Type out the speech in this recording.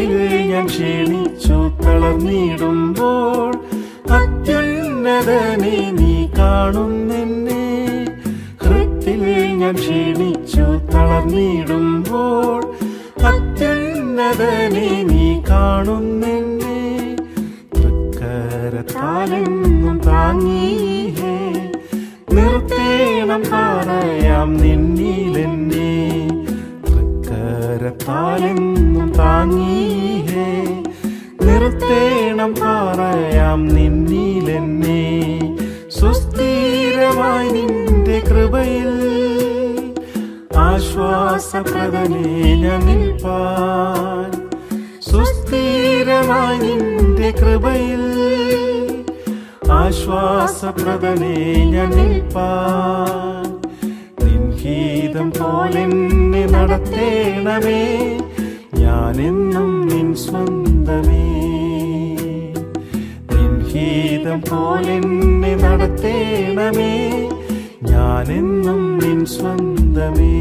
ഹൃത്തിൽ ഞാൻ ക്ഷീണിച്ചു തളർന്നിടുമ്പോൾ അത്യുന്നതനെ നീ കാണുന്നെന്നെ. ഹൃത്തിൽ ഞാൻ ക്ഷീണിച്ചു തളർന്നിടുമ്പോൾ അത്യുന്നതനെ നീ കാണുന്നെന്നെ. തൃക്കരത്താലെന്നും താങ്ങീഹേ. നിർത്തേണം പറയാം നിന്നിലെന്നെ. തൃക്കരത്താലെന്നും താങ്ങീഹേ നിർത്തേണം പറയാം നിന്നിലെന്നെ. സുസ്ഥിരമായി നിന്റെ കൃപയിൽ ആശ്വാസപ്രദനെ ഞാൻ സുസ്ഥിരമായി നിന്റെ കൃപയിൽ ആശ്വാസപ്രദനെ ഞാൻ നിൽപ്പാൻ. നിൻഹീതം പോലെന്നെ നടത്തേണമേ. ഞാനെന്നും നിൻ സ്വന്തമേ. നിൻഹീതം പോലെന്നെ നടത്തേണമേ. ഞാനെന്നും നിൻ സ്വന്തമേ.